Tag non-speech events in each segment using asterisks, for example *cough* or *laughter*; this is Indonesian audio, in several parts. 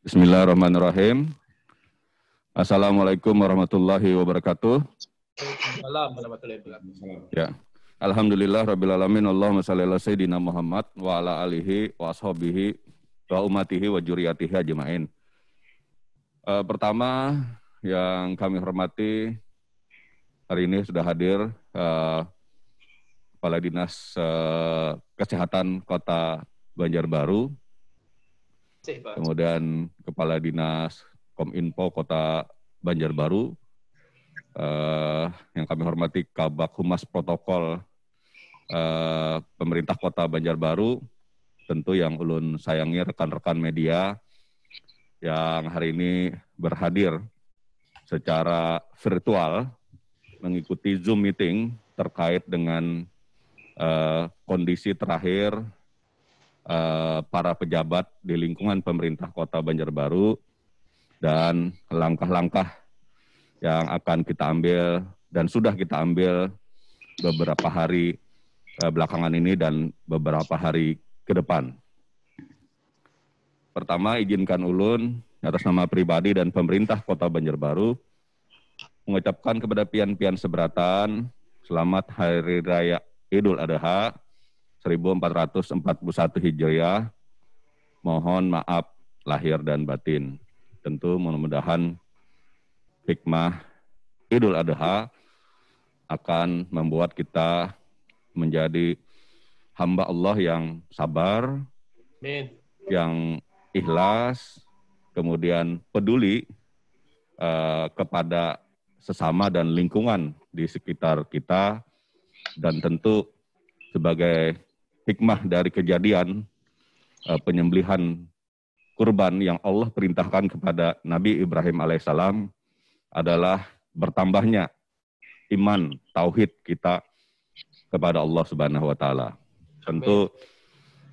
Bismillahirrahmanirrahim. Assalamualaikum warahmatullahi wabarakatuh. Waalaikumsalam warahmatullahi wabarakatuh. Ya. Alhamdulillah rabbil alamin Allahumma shalli ala sayyidina Muhammad wa ala alihi wa ashabihi wa umatihi wa juriyatihi ajmain. Uh, pertama yang kami hormati hari ini sudah hadir uh, Kepala Dinas uh, Kesehatan Kota Banjarbaru, kemudian Kepala Dinas Kominfo Kota Banjarbaru, uh, yang kami hormati Kabak Humas Protokol uh, Pemerintah Kota Banjarbaru, tentu yang ulun sayangi rekan-rekan media yang hari ini berhadir secara virtual mengikuti Zoom meeting terkait dengan uh, kondisi terakhir uh, para pejabat di lingkungan pemerintah Kota Banjarbaru dan langkah-langkah yang akan kita ambil dan sudah kita ambil beberapa hari uh, belakangan ini dan beberapa hari ke depan. Pertama, izinkan ulun atas nama pribadi dan pemerintah Kota Banjarbaru mengucapkan kepada pian-pian seberatan selamat Hari Raya Idul Adha 1441 Hijriah. Mohon maaf lahir dan batin. Tentu mudah-mudahan hikmah Idul Adha akan membuat kita menjadi hamba Allah yang sabar, Amin. yang ikhlas, kemudian peduli uh, kepada sesama dan lingkungan di sekitar kita, dan tentu sebagai hikmah dari kejadian uh, penyembelihan kurban yang Allah perintahkan kepada Nabi Ibrahim alaihissalam adalah bertambahnya iman tauhid kita kepada Allah Subhanahu wa taala. Tentu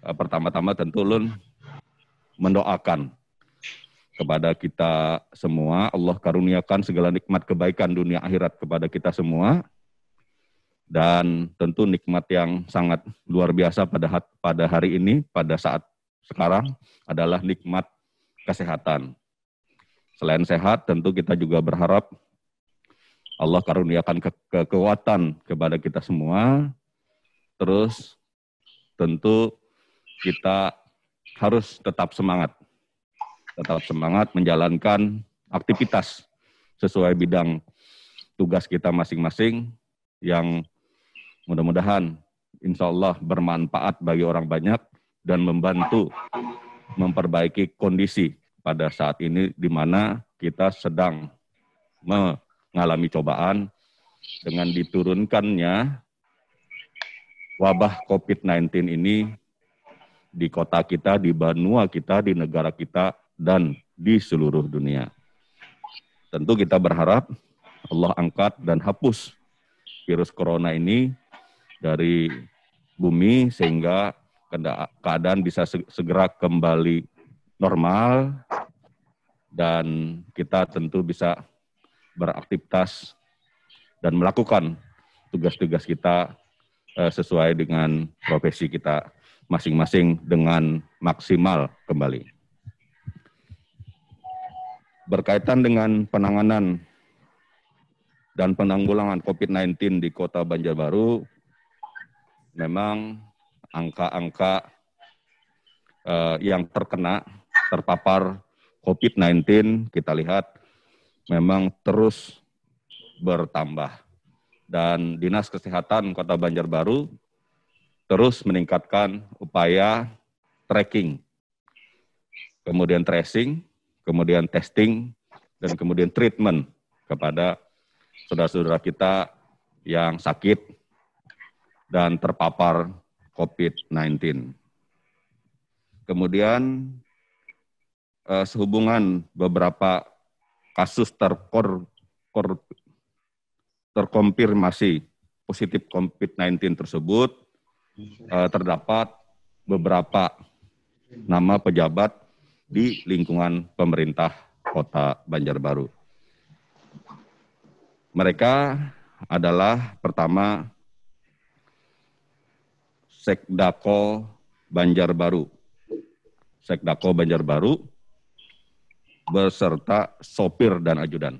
uh, pertama-tama tentu ulun mendoakan kepada kita semua Allah karuniakan segala nikmat kebaikan dunia akhirat kepada kita semua dan tentu nikmat yang sangat luar biasa pada pada hari ini pada saat sekarang adalah nikmat kesehatan. Selain sehat, tentu kita juga berharap Allah karuniakan ke kekuatan kepada kita semua. Terus tentu kita harus tetap semangat. Tetap semangat menjalankan aktivitas sesuai bidang tugas kita masing-masing yang Mudah-mudahan insya Allah bermanfaat bagi orang banyak dan membantu memperbaiki kondisi pada saat ini di mana kita sedang mengalami cobaan dengan diturunkannya wabah COVID-19 ini di kota kita, di benua kita, di negara kita, dan di seluruh dunia. Tentu kita berharap Allah angkat dan hapus virus corona ini dari bumi sehingga keadaan bisa segera kembali normal dan kita tentu bisa beraktivitas dan melakukan tugas-tugas kita eh, sesuai dengan profesi kita masing-masing dengan maksimal kembali. Berkaitan dengan penanganan dan penanggulangan COVID-19 di Kota Banjarbaru, memang angka-angka uh, yang terkena terpapar COVID-19 kita lihat memang terus bertambah. Dan Dinas Kesehatan Kota Banjarbaru terus meningkatkan upaya tracking, kemudian tracing, kemudian testing, dan kemudian treatment kepada saudara-saudara kita yang sakit dan terpapar COVID-19. Kemudian eh, sehubungan beberapa kasus terkor, kor, terkonfirmasi positif COVID-19 tersebut eh, terdapat beberapa nama pejabat di lingkungan pemerintah Kota Banjarbaru. Mereka adalah pertama Sekdako Banjarbaru. Sekdako Banjarbaru, beserta sopir dan ajudan.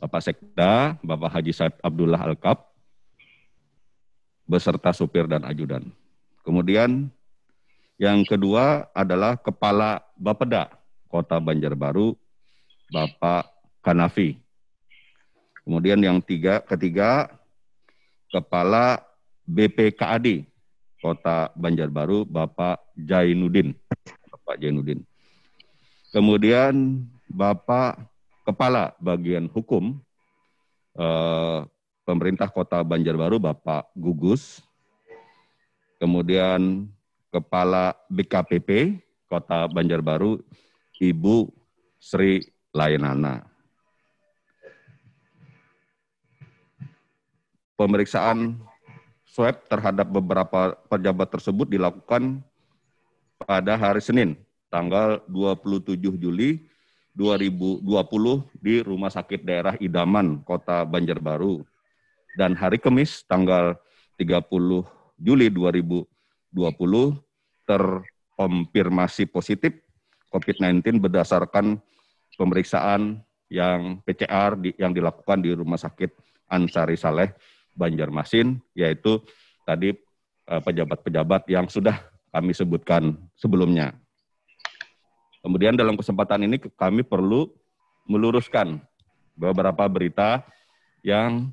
Bapak Sekda, Bapak Haji Said Abdullah Alkap, beserta supir dan ajudan. Kemudian yang kedua adalah Kepala Bapeda Kota Banjarbaru, Bapak Kanafi. Kemudian yang tiga, ketiga, Kepala BPKAD Kota Banjarbaru, Bapak Jainuddin. Bapak Jainuddin. Kemudian Bapak Kepala Bagian Hukum eh, Pemerintah Kota Banjarbaru Bapak Gugus. Kemudian Kepala BKPP Kota Banjarbaru Ibu Sri Layanana. Pemeriksaan swab terhadap beberapa pejabat tersebut dilakukan pada hari Senin, tanggal 27 Juli 2020 di Rumah Sakit Daerah Idaman, Kota Banjarbaru. Dan hari Kamis, tanggal 30 Juli 2020, terkonfirmasi positif COVID-19 berdasarkan pemeriksaan yang PCR yang dilakukan di Rumah Sakit Ansari Saleh Banjarmasin, yaitu tadi eh, pejabat-pejabat yang sudah kami sebutkan sebelumnya. Kemudian dalam kesempatan ini kami perlu meluruskan beberapa berita yang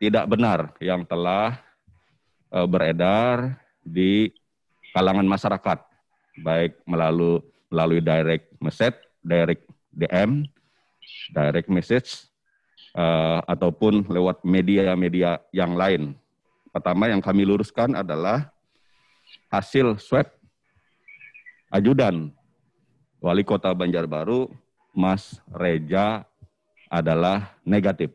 tidak benar yang telah eh, beredar di kalangan masyarakat, baik melalui melalui direct message, direct DM, direct message, uh, ataupun lewat media-media yang lain. Pertama yang kami luruskan adalah hasil swab ajudan Wali Kota Banjarbaru, Mas Reja adalah negatif.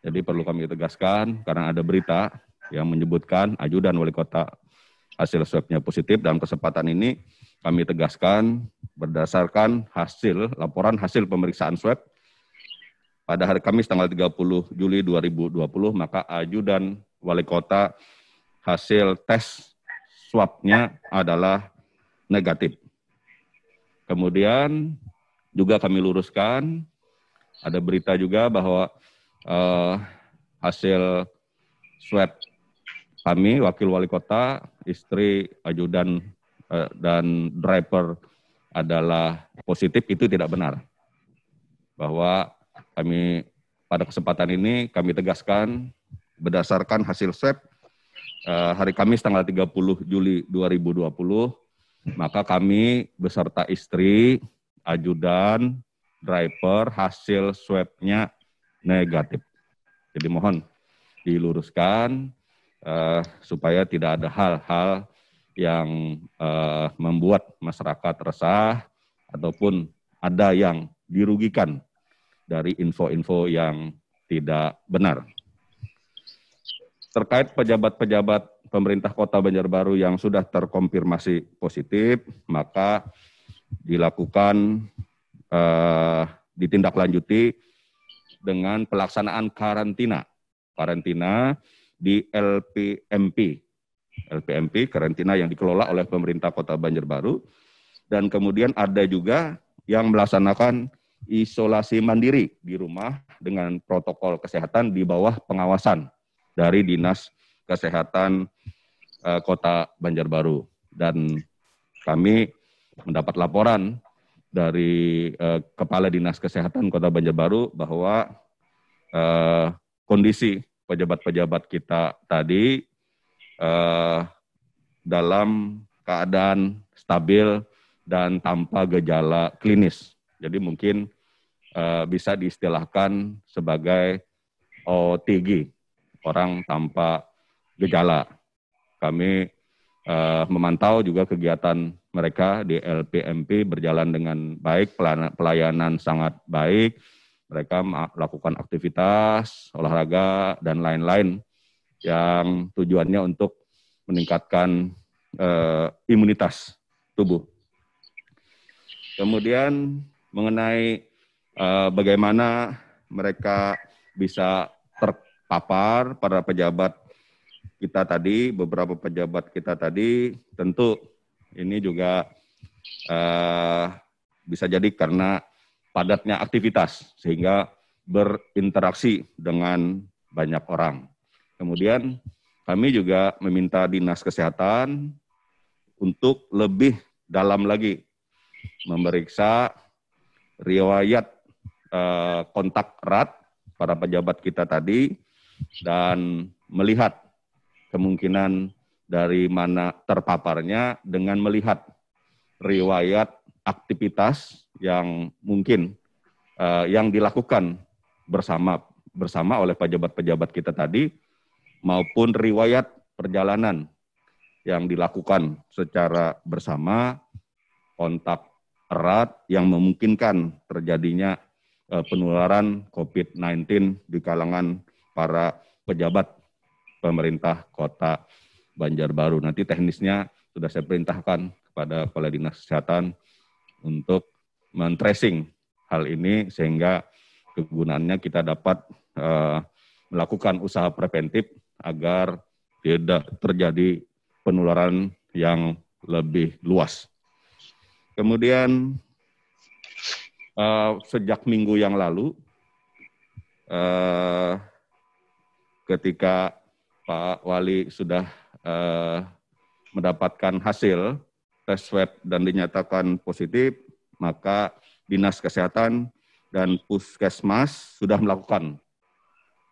Jadi perlu kami tegaskan karena ada berita yang menyebutkan ajudan Wali Kota hasil swabnya positif dalam kesempatan ini kami tegaskan berdasarkan hasil laporan hasil pemeriksaan swab pada hari Kamis tanggal 30 Juli 2020 maka ajudan wali kota hasil tes swabnya adalah negatif. Kemudian juga kami luruskan ada berita juga bahwa uh, hasil swab kami wakil wali kota, istri, ajudan Eh, dan driver adalah positif itu tidak benar. Bahwa kami pada kesempatan ini kami tegaskan berdasarkan hasil swab eh, hari Kamis tanggal 30 Juli 2020 maka kami beserta istri, ajudan, driver hasil swabnya negatif. Jadi mohon diluruskan uh, supaya tidak ada hal-hal yang uh, membuat masyarakat resah ataupun ada yang dirugikan dari info-info yang tidak benar. Terkait pejabat-pejabat pemerintah kota Banjarbaru yang sudah terkonfirmasi positif, maka dilakukan uh, ditindaklanjuti dengan pelaksanaan karantina. Karantina di LPMP, LPMP, karantina yang dikelola oleh pemerintah Kota Banjarbaru. Dan kemudian ada juga yang melaksanakan isolasi mandiri di rumah dengan protokol kesehatan di bawah pengawasan dari Dinas Kesehatan uh, Kota Banjarbaru. Dan kami mendapat laporan dari uh, Kepala Dinas Kesehatan Kota Banjarbaru bahwa uh, kondisi pejabat-pejabat kita tadi dalam keadaan stabil dan tanpa gejala klinis. Jadi mungkin uh, bisa diistilahkan sebagai OTG, orang tanpa gejala. Kami uh, memantau juga kegiatan mereka di LPMP berjalan dengan baik, pelayanan sangat baik, mereka melakukan aktivitas, olahraga, dan lain-lain yang tujuannya untuk meningkatkan uh, imunitas tubuh. Kemudian mengenai uh, bagaimana mereka bisa terpapar para pejabat kita tadi, beberapa pejabat kita tadi, tentu ini juga uh, bisa jadi karena padatnya aktivitas sehingga berinteraksi dengan banyak orang. Kemudian kami juga meminta Dinas Kesehatan untuk lebih dalam lagi memeriksa riwayat eh, kontak erat para pejabat kita tadi dan melihat kemungkinan dari mana terpaparnya dengan melihat riwayat aktivitas yang mungkin uh, yang dilakukan bersama bersama oleh pejabat-pejabat kita tadi maupun riwayat perjalanan yang dilakukan secara bersama kontak erat yang memungkinkan terjadinya uh, penularan COVID-19 di kalangan para pejabat pemerintah kota Banjarbaru. Nanti teknisnya sudah saya perintahkan kepada Kepala Dinas Kesehatan untuk men-tracing hal ini sehingga kegunaannya kita dapat uh, melakukan usaha preventif agar tidak terjadi penularan yang lebih luas. Kemudian uh, sejak minggu yang lalu, uh, ketika Pak Wali sudah uh, mendapatkan hasil tes swab dan dinyatakan positif, maka Dinas Kesehatan dan Puskesmas sudah melakukan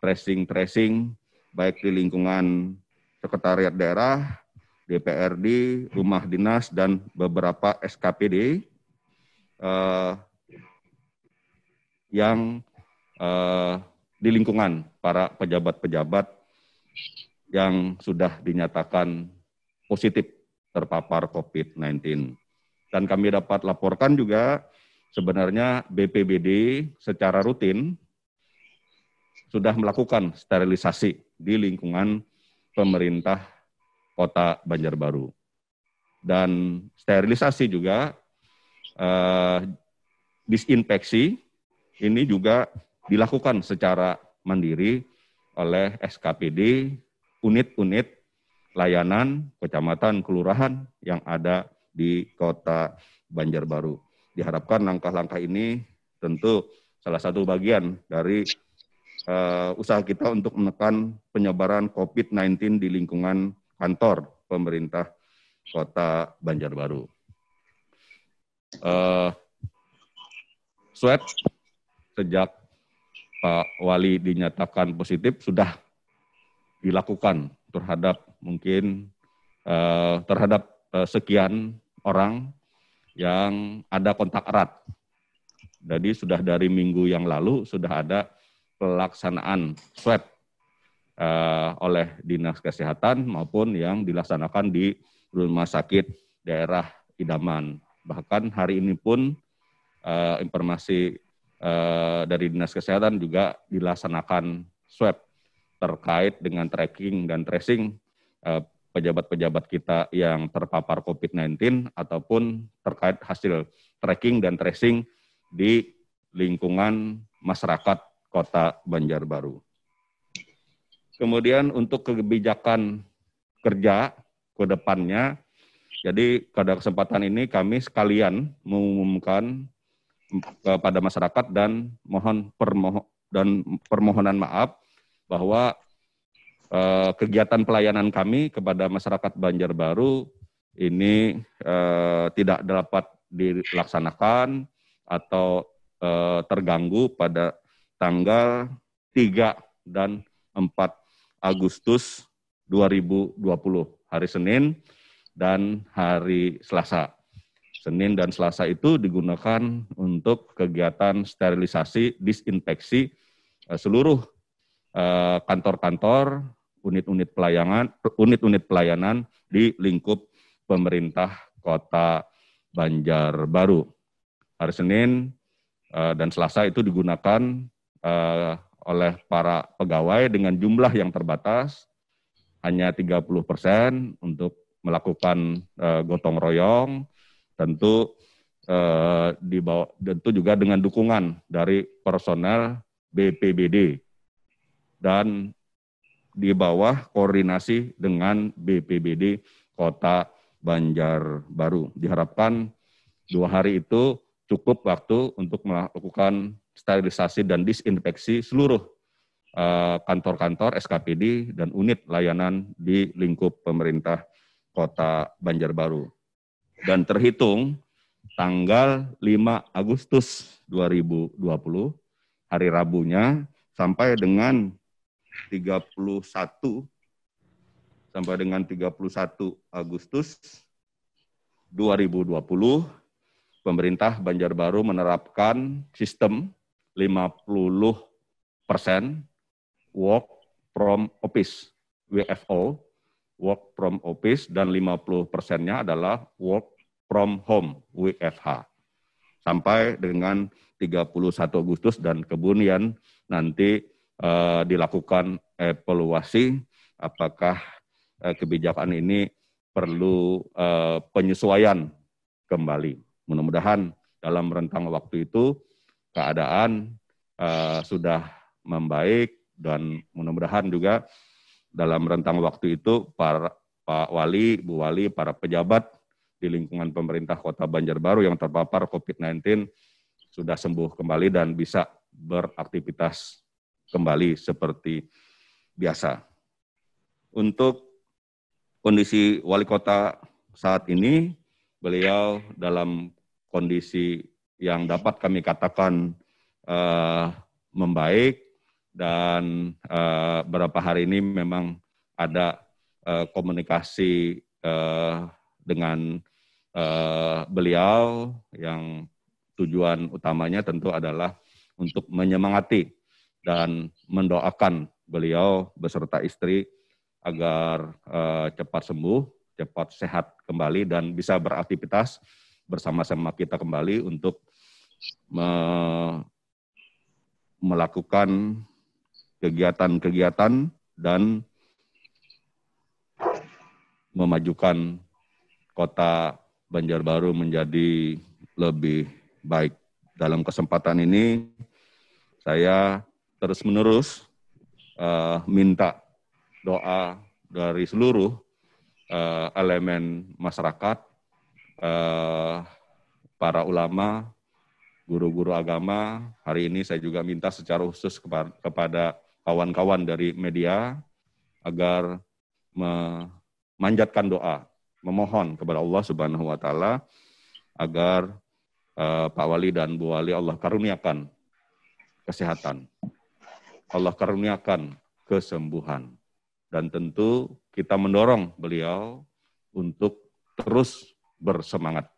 tracing-tracing baik di lingkungan Sekretariat Daerah, DPRD, Rumah Dinas, dan beberapa SKPD uh, yang uh, di lingkungan para pejabat-pejabat yang sudah dinyatakan positif terpapar COVID-19. Dan kami dapat laporkan juga sebenarnya BPBD secara rutin sudah melakukan sterilisasi di lingkungan pemerintah kota Banjarbaru. Dan sterilisasi juga eh, disinfeksi ini juga dilakukan secara mandiri oleh SKPD unit-unit layanan kecamatan kelurahan yang ada di kota Banjarbaru. Diharapkan langkah-langkah ini tentu salah satu bagian dari uh, usaha kita untuk menekan penyebaran COVID-19 di lingkungan kantor pemerintah kota Banjarbaru. Uh, swab sejak Pak Wali dinyatakan positif sudah dilakukan terhadap mungkin uh, terhadap uh, sekian orang yang ada kontak erat. Jadi sudah dari minggu yang lalu sudah ada pelaksanaan swab uh, oleh Dinas Kesehatan maupun yang dilaksanakan di Rumah Sakit Daerah Idaman. Bahkan hari ini pun uh, informasi uh, dari Dinas Kesehatan juga dilaksanakan swab terkait dengan tracking dan tracing pejabat-pejabat kita yang terpapar COVID-19 ataupun terkait hasil tracking dan tracing di lingkungan masyarakat Kota Banjarbaru. Kemudian untuk kebijakan kerja ke depannya, jadi pada kesempatan ini kami sekalian mengumumkan kepada masyarakat dan mohon permohon dan permohonan maaf bahwa eh, kegiatan pelayanan kami kepada masyarakat Banjarbaru ini eh, tidak dapat dilaksanakan atau eh, terganggu pada tanggal 3 dan 4 Agustus 2020 hari Senin dan hari Selasa. Senin dan Selasa itu digunakan untuk kegiatan sterilisasi, disinfeksi eh, seluruh Eh, kantor-kantor, unit-unit pelayanan, unit-unit pelayanan di lingkup pemerintah Kota Banjarbaru. Hari Senin eh, dan Selasa itu digunakan oleh para pegawai dengan jumlah yang terbatas, hanya 30 persen untuk melakukan gotong royong, tentu di bawah, tentu juga dengan dukungan dari personel BPBD dan di bawah koordinasi dengan BPBD Kota Banjarbaru. Diharapkan dua hari itu cukup waktu untuk melakukan sterilisasi dan disinfeksi seluruh eh, kantor-kantor SKPD dan unit layanan di lingkup pemerintah Kota Banjarbaru. Dan terhitung tanggal 5 Agustus 2020, hari Rabunya, sampai dengan 31 sampai dengan 31 Agustus 2020 pemerintah Banjarbaru menerapkan sistem 50 persen work from office WFO work from office dan 50 persennya adalah work from home WFH sampai dengan 31 Agustus dan kemudian nanti uh, dilakukan evaluasi apakah uh, kebijakan ini perlu uh, penyesuaian kembali. Mudah-mudahan dalam rentang waktu itu keadaan uh, sudah membaik dan mudah-mudahan juga dalam rentang waktu itu para Pak Wali, Bu Wali, para pejabat di lingkungan pemerintah Kota Banjarbaru yang terpapar COVID-19 sudah sembuh kembali dan bisa beraktivitas kembali seperti biasa. Untuk kondisi wali kota saat ini, beliau dalam kondisi yang dapat kami katakan uh, membaik dan uh, beberapa hari ini memang ada uh, komunikasi uh, dengan uh, beliau yang tujuan utamanya tentu adalah untuk menyemangati dan mendoakan beliau beserta istri agar uh, cepat sembuh, cepat sehat kembali dan bisa beraktivitas bersama-sama kita kembali untuk me melakukan kegiatan-kegiatan dan memajukan kota Banjarbaru menjadi lebih baik. Dalam kesempatan ini, saya terus-menerus uh, minta doa dari seluruh uh, elemen masyarakat uh, para ulama, guru-guru agama. Hari ini saya juga minta secara khusus kepada kawan-kawan dari media agar memanjatkan doa, memohon kepada Allah Subhanahu wa taala agar uh, Pak Wali dan Bu Wali Allah karuniakan kesehatan. Allah karuniakan kesembuhan. Dan tentu kita mendorong beliau untuk terus bersemangat.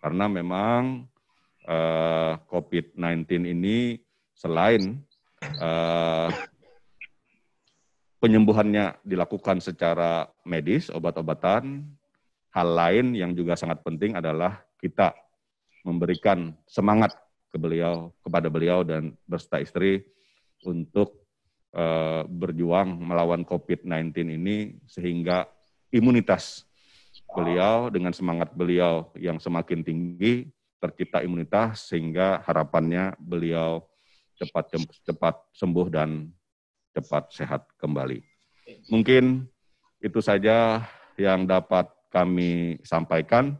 Karena memang uh, eh, COVID-19 ini selain uh, penyembuhannya dilakukan secara medis, obat-obatan, hal lain yang juga sangat penting adalah kita memberikan semangat ke beliau, kepada beliau dan berserta istri untuk uh, berjuang melawan COVID-19 ini sehingga imunitas beliau dengan semangat beliau yang semakin tinggi tercipta imunitas sehingga harapannya beliau cepat cepat sembuh dan cepat sehat kembali. Mungkin itu saja yang dapat kami sampaikan.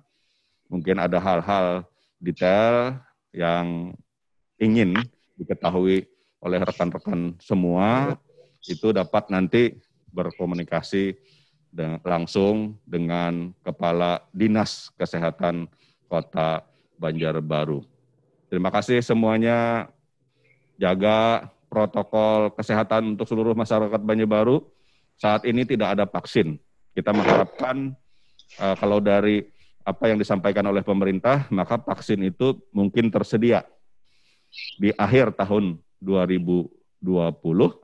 Mungkin ada hal-hal detail yang ingin diketahui oleh rekan-rekan semua itu dapat nanti berkomunikasi langsung dengan Kepala Dinas Kesehatan Kota Banjarbaru. Terima kasih semuanya. Jaga protokol kesehatan untuk seluruh masyarakat Banjarbaru. Saat ini tidak ada vaksin. Kita mengharapkan uh, kalau dari apa yang disampaikan oleh pemerintah, maka vaksin itu mungkin tersedia di akhir tahun 2020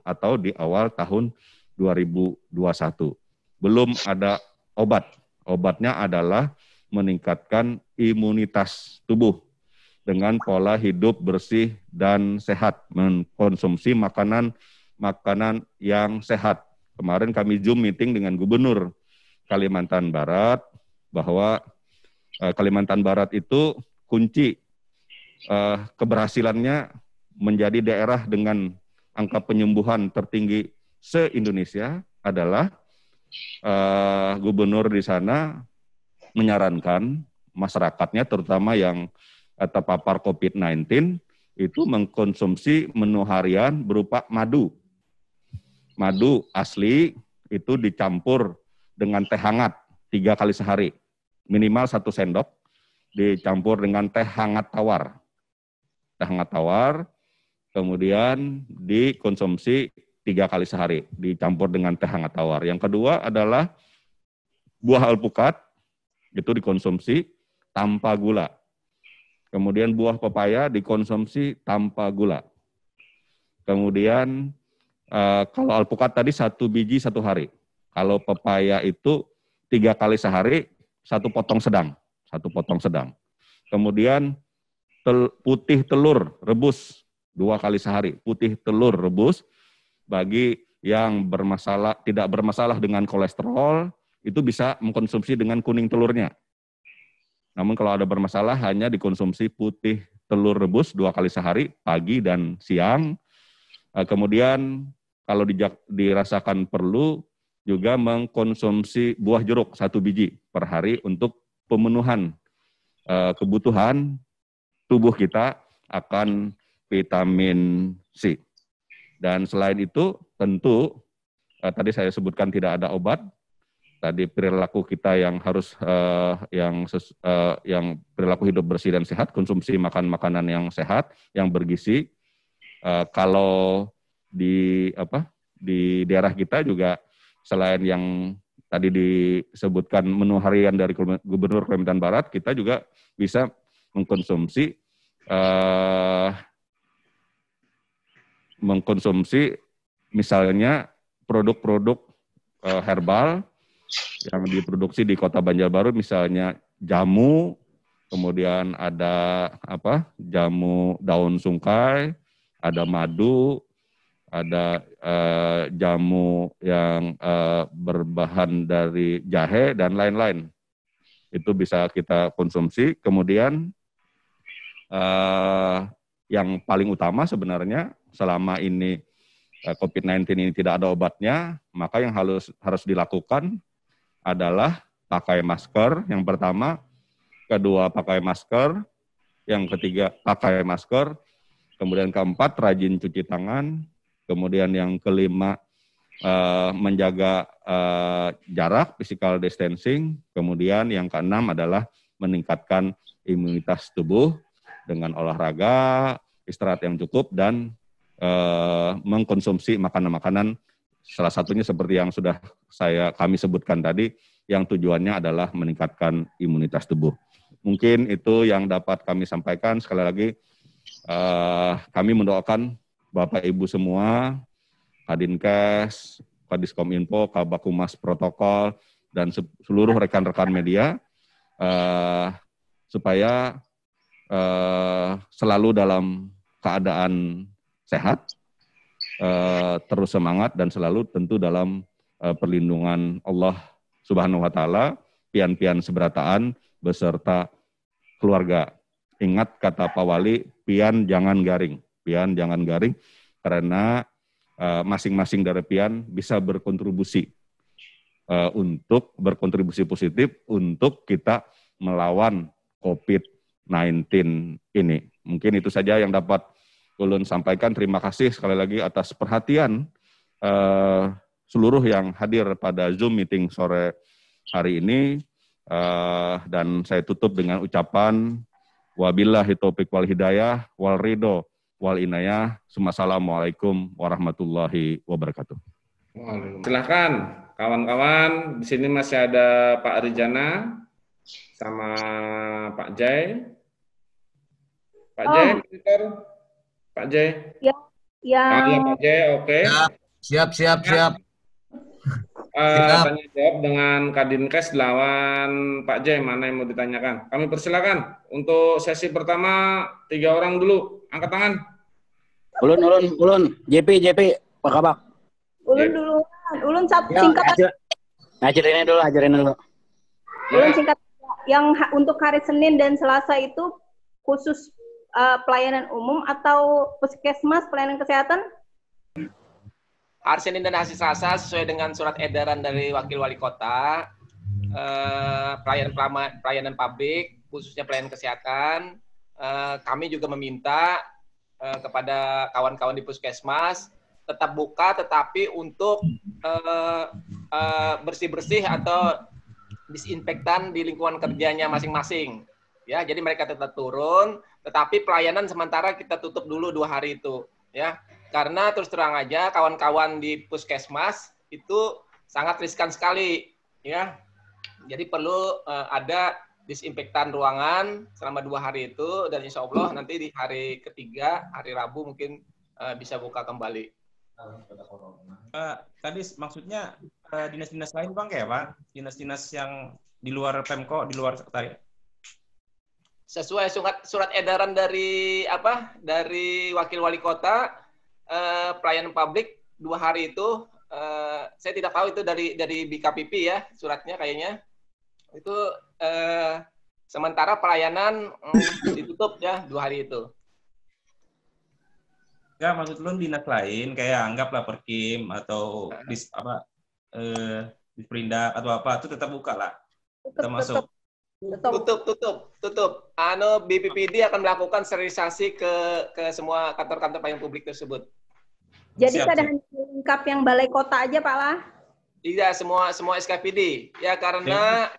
atau di awal tahun 2021 belum ada obat. Obatnya adalah meningkatkan imunitas tubuh dengan pola hidup bersih dan sehat, mengkonsumsi makanan makanan yang sehat. Kemarin kami Zoom meeting dengan Gubernur Kalimantan Barat bahwa eh, Kalimantan Barat itu kunci eh, keberhasilannya menjadi daerah dengan angka penyembuhan tertinggi se-Indonesia adalah uh, gubernur di sana menyarankan masyarakatnya terutama yang terpapar COVID-19 itu mengkonsumsi menu harian berupa madu. Madu asli itu dicampur dengan teh hangat tiga kali sehari, minimal satu sendok, dicampur dengan teh hangat tawar. Teh hangat tawar, kemudian dikonsumsi tiga kali sehari, dicampur dengan teh hangat tawar. Yang kedua adalah buah alpukat, itu dikonsumsi tanpa gula. Kemudian buah pepaya dikonsumsi tanpa gula. Kemudian uh, kalau alpukat tadi satu biji satu hari. Kalau pepaya itu tiga kali sehari, satu potong sedang. Satu potong sedang. Kemudian tel, putih telur rebus dua kali sehari. Putih telur rebus bagi yang bermasalah tidak bermasalah dengan kolesterol itu bisa mengkonsumsi dengan kuning telurnya. Namun kalau ada bermasalah hanya dikonsumsi putih telur rebus dua kali sehari, pagi dan siang. Eh, kemudian kalau dirasakan perlu juga mengkonsumsi buah jeruk satu biji per hari untuk pemenuhan eh, kebutuhan tubuh kita akan vitamin C. Dan selain itu tentu eh, tadi saya sebutkan tidak ada obat, tadi perilaku kita yang harus uh, yang ses, uh, yang perilaku hidup bersih dan sehat, konsumsi makan makanan yang sehat, yang bergizi. Uh, kalau di apa di daerah kita juga selain yang tadi disebutkan menu harian dari Gubernur Kalimantan Barat, kita juga bisa mengkonsumsi uh, mengkonsumsi misalnya produk-produk uh, herbal yang diproduksi di Kota Banjarbaru misalnya jamu, kemudian ada apa? jamu daun sungkai, ada madu, ada uh, jamu yang uh, berbahan dari jahe dan lain-lain. Itu bisa kita konsumsi. Kemudian uh, yang paling utama sebenarnya selama ini COVID-19 ini tidak ada obatnya, maka yang harus harus dilakukan adalah pakai masker. Yang pertama, kedua pakai masker, yang ketiga pakai masker, kemudian keempat rajin cuci tangan, kemudian yang kelima uh, menjaga uh, jarak physical distancing, kemudian yang keenam adalah meningkatkan imunitas tubuh dengan olahraga, istirahat yang cukup dan uh, mengkonsumsi makanan-makanan Salah satunya seperti yang sudah saya kami sebutkan tadi, yang tujuannya adalah meningkatkan imunitas tubuh. Mungkin itu yang dapat kami sampaikan. Sekali lagi, uh, kami mendoakan Bapak Ibu semua, Kadinkes, Kadiskominfo, Kabak Humas Protokol, dan seluruh rekan-rekan media, uh, supaya uh, selalu dalam keadaan sehat, uh, terus semangat dan selalu tentu dalam uh, perlindungan Allah Subhanahu wa taala, pian-pian seberataan beserta keluarga. Ingat kata Pak Wali, pian jangan garing. Pian jangan garing karena eh, masing-masing dari pian bisa berkontribusi untuk berkontribusi positif untuk kita melawan COVID-19 ini. Mungkin itu saja yang dapat Ulun sampaikan terima kasih sekali lagi atas perhatian uh, seluruh yang hadir pada Zoom meeting sore hari ini. Uh, dan saya tutup dengan ucapan wabillahi taufik wal hidayah wal ridho wal inayah. Assalamualaikum warahmatullahi wabarakatuh. Silahkan kawan-kawan, di sini masih ada Pak Rijana sama Pak Jai. Pak oh. Jai, Pak J. Ya. Ya. Ah, ya Pak J, oke. Okay. Siap, siap, siap. Uh, tanya jawab dengan Kadinkes lawan Pak J. Mana yang mau ditanyakan? Kami persilakan untuk sesi pertama tiga orang dulu. Angkat tangan. Ulun, ulun, ulun. JP, JP, Pak Kabak. Ulun dulu. Ulun ya, singkat. Ajar, ajarin dulu, ajarin dulu. Ulun ya. singkat. Yang untuk hari Senin dan Selasa itu khusus uh, pelayanan umum atau puskesmas pelayanan kesehatan? Hari Senin dan hari Selasa sesuai dengan surat edaran dari Wakil Wali Kota, uh, pelayanan pelayanan publik khususnya pelayanan kesehatan eh, kami juga meminta eh, kepada kawan-kawan di puskesmas tetap buka, tetapi untuk eh, eh, bersih-bersih atau disinfektan di lingkungan kerjanya masing-masing. Ya, jadi mereka tetap turun, tetapi pelayanan sementara kita tutup dulu dua hari itu. Ya, karena terus terang aja kawan-kawan di puskesmas itu sangat riskan sekali. Ya, jadi perlu eh, ada disinfektan ruangan selama dua hari itu dan insya Allah nanti di hari ketiga hari Rabu mungkin eh, bisa buka kembali. Eh, tadi maksudnya eh, dinas-dinas lain bang ya pak? Dinas-dinas yang di luar Pemko, di luar sekretariat. Sesuai surat surat edaran dari apa? Dari wakil wali kota eh, pelayanan publik dua hari itu eh, saya tidak tahu itu dari dari BKPP ya suratnya kayaknya itu eh, sementara pelayanan mm, ditutup ya dua hari itu. Enggak, maksud lu dinas lain kayak anggaplah Perkim atau dis apa eh di Perindak atau apa itu tetap buka lah. Tutup, Termasuk tutup. Tutup. Tutup, tutup, tutup. Anu BPPD akan melakukan sterilisasi ke ke semua kantor-kantor pelayanan publik tersebut. Jadi Siap, tidak siap. hanya lengkap yang balai kota aja Pak Lah. Tidak semua semua SKPD. Ya karena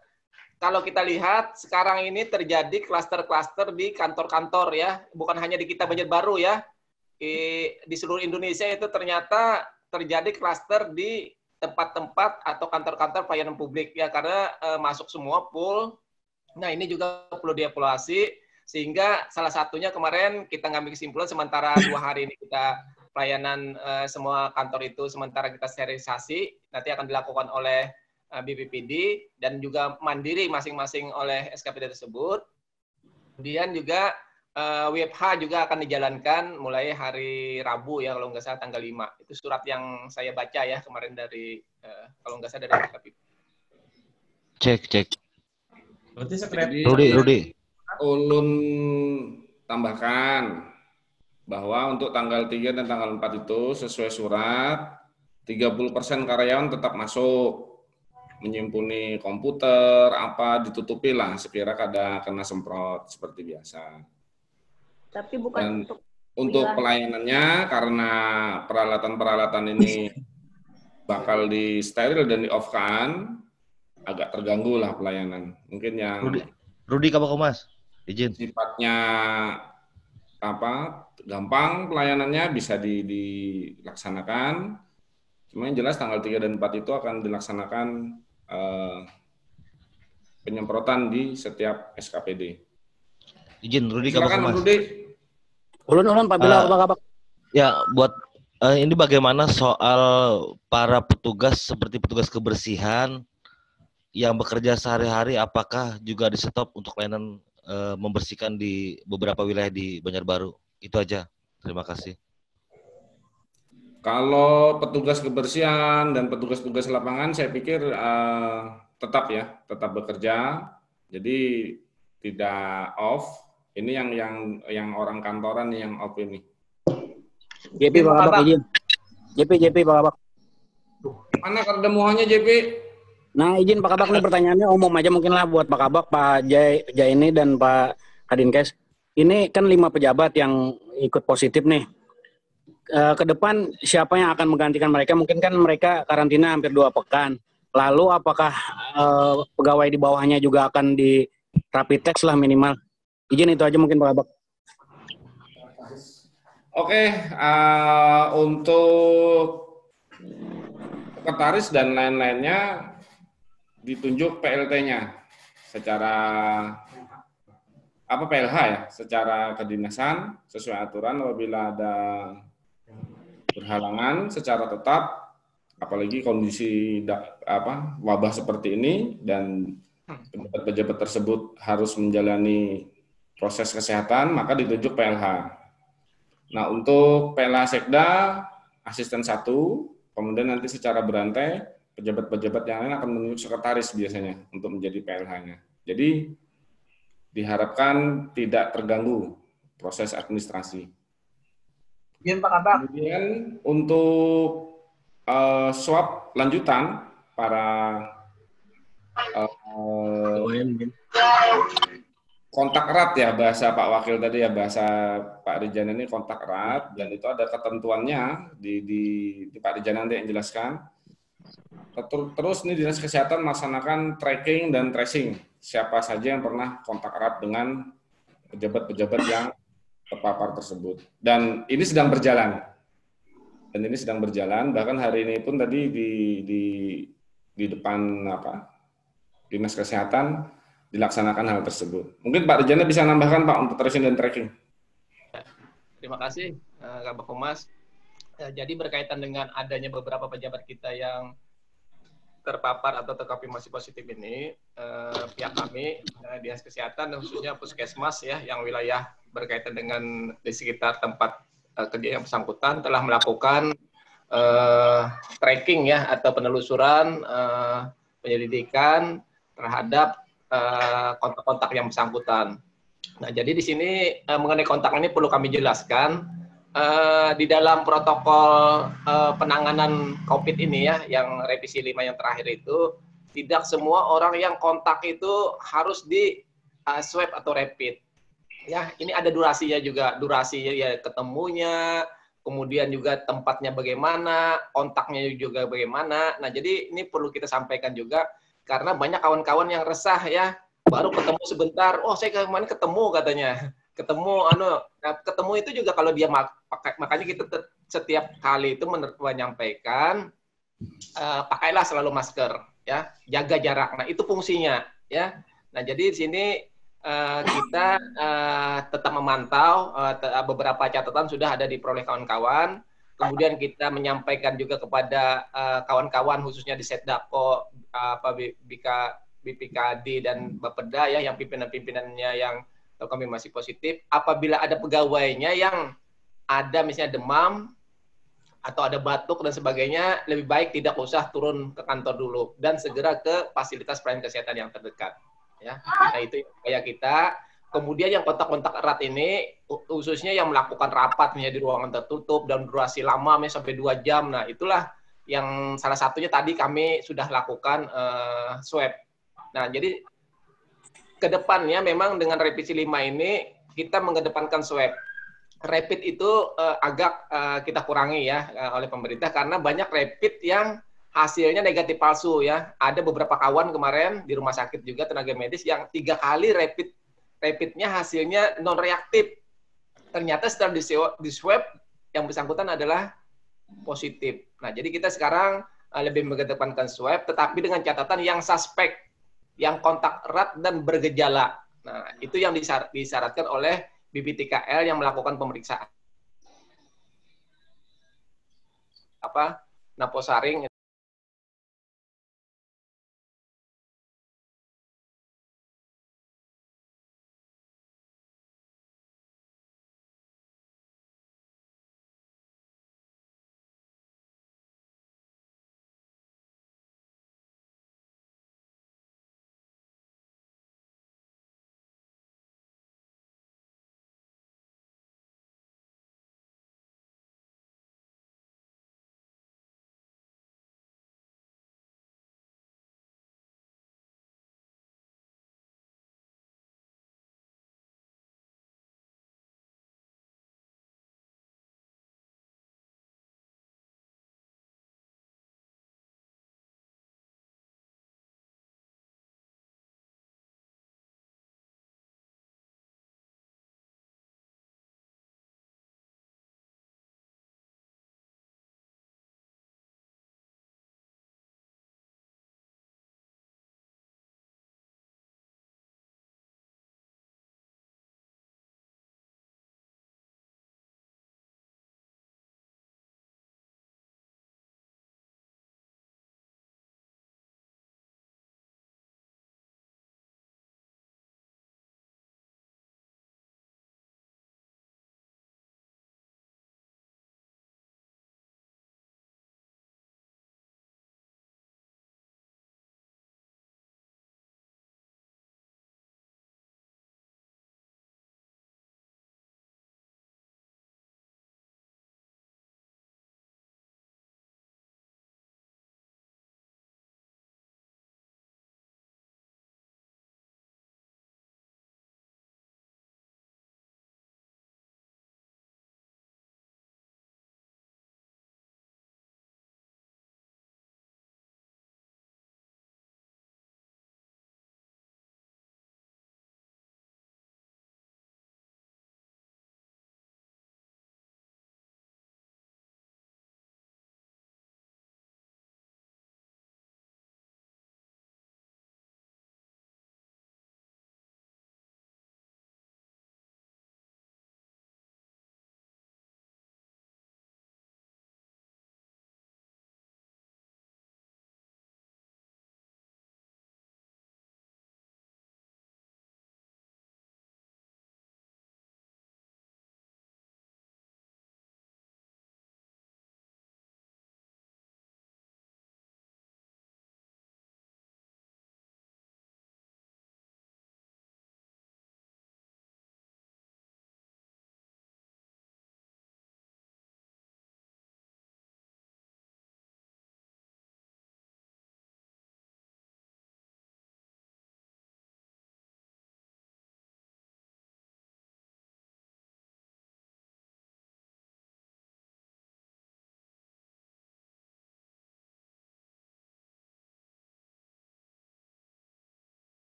kalau kita lihat sekarang ini terjadi klaster-klaster di kantor-kantor ya, bukan hanya di kita Banjarbaru ya. Di, di seluruh Indonesia itu ternyata terjadi klaster di tempat-tempat atau kantor-kantor pelayanan publik ya karena eh, masuk semua pool. Nah, ini juga perlu dievaluasi sehingga salah satunya kemarin kita ngambil kesimpulan sementara dua hari ini kita pelayanan eh, semua kantor itu sementara kita sterilisasi nanti akan dilakukan oleh eh, BPPD dan juga mandiri masing-masing oleh SKPD tersebut. Kemudian juga eh, WFH juga akan dijalankan mulai hari Rabu ya kalau nggak salah tanggal 5. Itu surat yang saya baca ya kemarin dari eh, kalau nggak salah dari SKPD. Cek, cek. Berarti sekretariat Jadi, Rudi, Rudi. Ulun tambahkan bahwa untuk tanggal 3 dan tanggal 4 itu sesuai surat 30% karyawan tetap masuk menyimpuni komputer apa ditutupi lah sekira kada kena semprot seperti biasa. Tapi bukan Dan untuk Untuk Wilayah. pelayanannya karena peralatan-peralatan ini *laughs* bakal di steril dan di off kan agak terganggu lah pelayanan. Mungkin yang Rudi, Rudi Kabak Humas. Izin. sifatnya apa gampang pelayanannya bisa di- dilaksanakan. Cuma yang jelas tanggal 3 dan 4 itu akan dilaksanakan eh, penyemprotan di setiap SKPD. Izin, Rudi Kabak Silakan Mas Humas. Rudi. Ulun ulun Pak Bila apa kabar? Ya, buat eh, ini bagaimana soal para petugas seperti petugas kebersihan yang bekerja sehari-hari apakah juga di stop untuk layanan eh, membersihkan di beberapa wilayah di Banjarbaru? Itu aja. Terima kasih. Kalau petugas kebersihan dan petugas-petugas lapangan, saya pikir eh, tetap ya, tetap bekerja. Jadi tidak off. Ini yang yang yang orang kantoran yang off ini. JP Pak Kabak izin. JP JP Pak Kabak. Mana kardemuhannya JP? Nah izin Pak Kabak nih pertanyaannya umum aja mungkin lah buat Pak Kabak, Pak Jai, ini dan Pak Kadinkes. Ini kan lima pejabat yang ikut positif nih. Eh, ke depan siapa yang akan menggantikan mereka? Mungkin kan mereka karantina hampir dua pekan. Lalu apakah eh, pegawai di bawahnya juga akan di rapid test lah minimal? Izin itu aja mungkin Pak Kabak. Oke, eh, untuk sekretaris dan lain-lainnya ditunjuk PLT-nya secara apa PLH ya, secara kedinasan sesuai aturan apabila ada berhalangan secara tetap apalagi kondisi apa wabah seperti ini dan pejabat-pejabat tersebut harus menjalani proses kesehatan maka ditunjuk PLH. Nah, untuk PLH Sekda asisten satu, kemudian nanti secara berantai pejabat-pejabat yang lain akan menunjuk sekretaris biasanya untuk menjadi PLH-nya. Jadi diharapkan tidak terganggu proses administrasi. Izin Pak Kabak. Kemudian untuk eh, swab lanjutan para eh, kontak erat ya bahasa Pak Wakil tadi ya bahasa Pak Rijan ini kontak erat dan itu ada ketentuannya di di, di Pak Rijan nanti yang jelaskan. Terus nih dinas kesehatan melaksanakan tracking dan tracing siapa saja yang pernah kontak erat dengan pejabat-pejabat yang terpapar tersebut. Dan ini sedang berjalan. Dan ini sedang berjalan. Bahkan hari ini pun tadi di di di depan apa dinas kesehatan dilaksanakan hal tersebut. Mungkin Pak Rejana bisa nambahkan Pak untuk tracing dan tracking. Terima kasih, uh, Kabak Humas. Uh, jadi berkaitan dengan adanya beberapa pejabat kita yang terpapar atau terkonfirmasi positif ini, uh, pihak kami, uh, Dinas Kesehatan, khususnya Puskesmas ya, yang wilayah berkaitan dengan di sekitar tempat uh, kerja yang bersangkutan telah melakukan uh, tracking ya atau penelusuran uh, penyelidikan terhadap Eh, kontak-kontak yang bersangkutan. Nah, jadi di sini uh, mengenai kontak ini perlu kami jelaskan uh, di dalam protokol uh, penanganan COVID ini ya, yang revisi 5 yang terakhir itu tidak semua orang yang kontak itu harus di uh, swab atau rapid. Ya, ini ada durasinya juga, durasinya ya ketemunya, kemudian juga tempatnya bagaimana, kontaknya juga bagaimana. Nah, jadi ini perlu kita sampaikan juga karena banyak kawan-kawan yang resah ya baru ketemu sebentar oh saya kemarin ketemu katanya ketemu anu nah, ketemu itu juga kalau dia pakai makanya kita setiap kali itu menyampaikan uh, pakailah selalu masker ya jaga jarak. Nah itu fungsinya ya. Nah jadi di sini uh, kita uh, tetap memantau uh, beberapa catatan sudah ada diperoleh kawan-kawan. Kemudian kita menyampaikan juga kepada kawan-kawan uh, khususnya di Setdako apa BK BPKD dan Bapeda ya yang pimpinan-pimpinannya yang kami masih positif apabila ada pegawainya yang ada misalnya demam atau ada batuk dan sebagainya lebih baik tidak usah turun ke kantor dulu dan segera ke fasilitas pelayanan kesehatan yang terdekat ya. Nah itu kayak kita. Kemudian yang kontak-kontak erat ini khususnya yang melakukan rapat di ruangan tertutup dan durasi lama sampai dua jam. Nah itulah yang salah satunya tadi kami sudah lakukan uh, swab. Nah, jadi ke depannya memang dengan revisi 5 ini kita mengedepankan swab. Rapid itu uh, agak uh, kita kurangi ya uh, oleh pemerintah karena banyak rapid yang hasilnya negatif palsu ya. Ada beberapa kawan kemarin di rumah sakit juga tenaga medis yang tiga kali rapid rapidnya hasilnya non reaktif. Ternyata setelah di swab yang bersangkutan adalah positif. Nah, jadi kita sekarang lebih mengedepankan swab, tetapi dengan catatan yang suspek, yang kontak erat dan bergejala. Nah, itu yang disyaratkan oleh BPTKL yang melakukan pemeriksaan. Apa? Naposaring